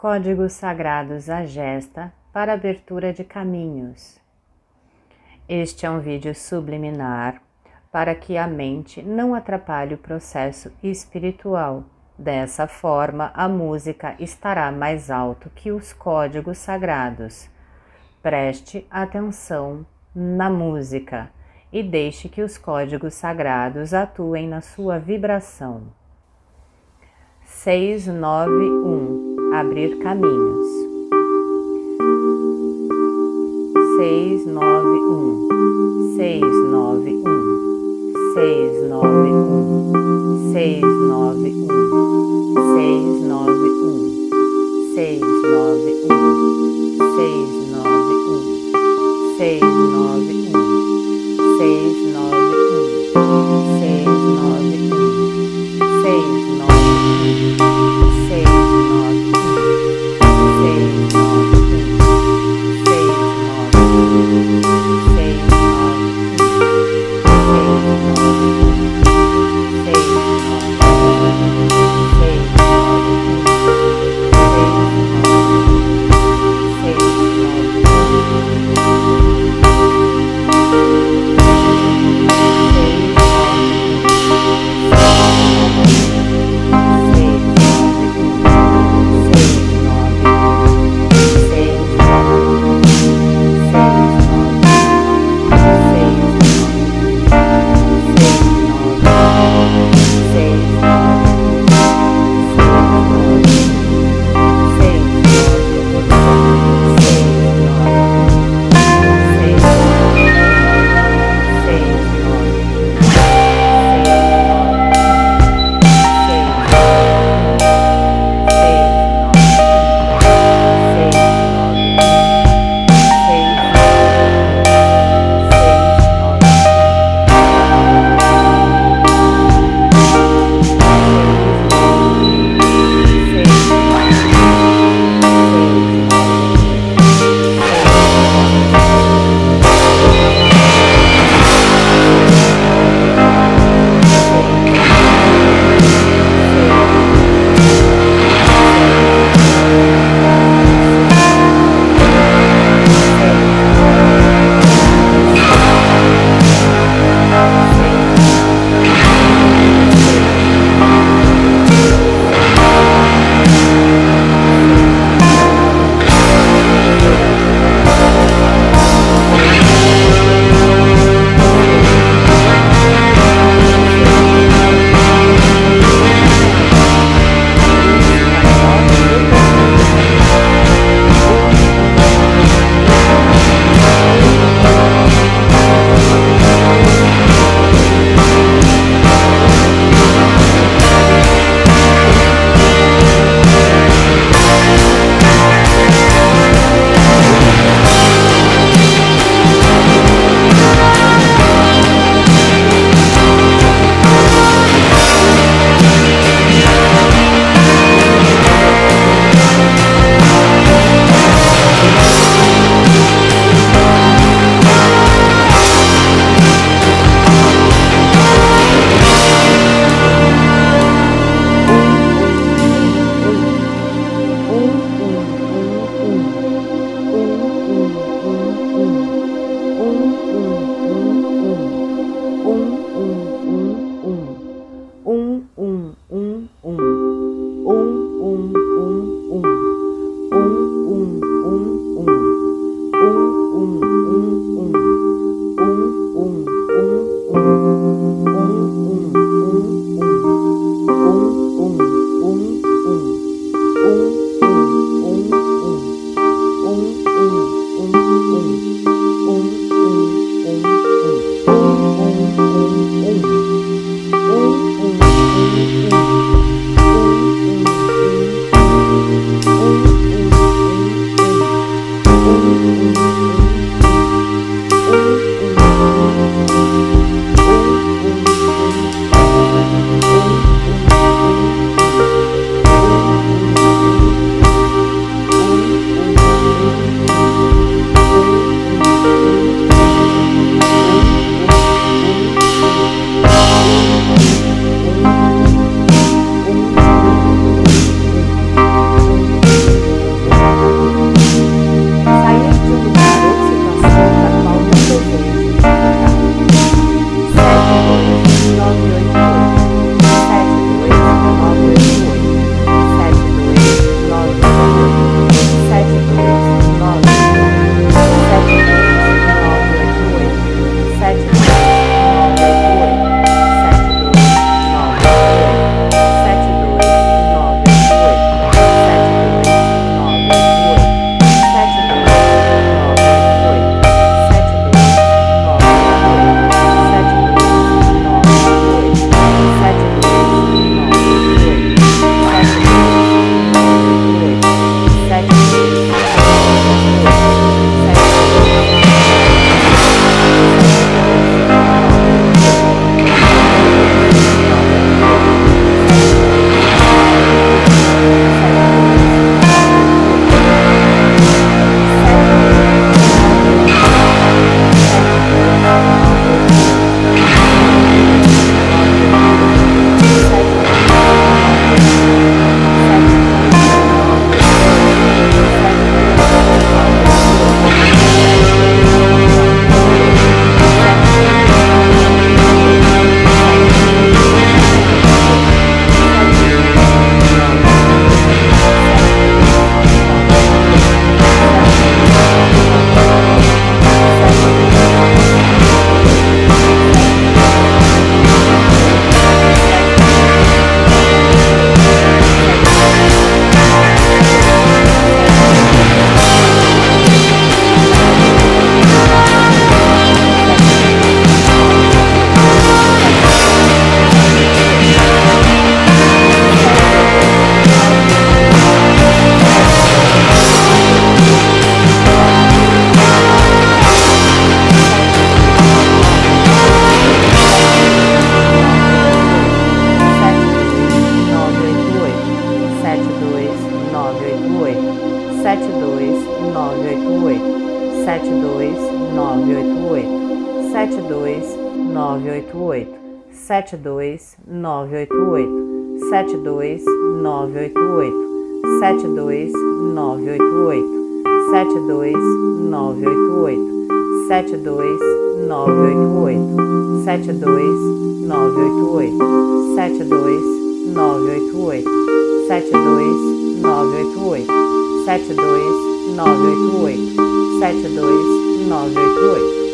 Códigos Sagrados à Gesta para Abertura de Caminhos. Este é um vídeo subliminar para que a mente não atrapalhe o processo espiritual. Dessa forma, a música estará mais alto que os códigos sagrados. Preste atenção na música e deixe que os códigos sagrados atuem na sua vibração. 691 abrir caminhos. 691 691 691 691 691 988 72 988 72 988 72 988 72 988 72 988 72 988 72 988 72 988 72 988 72 988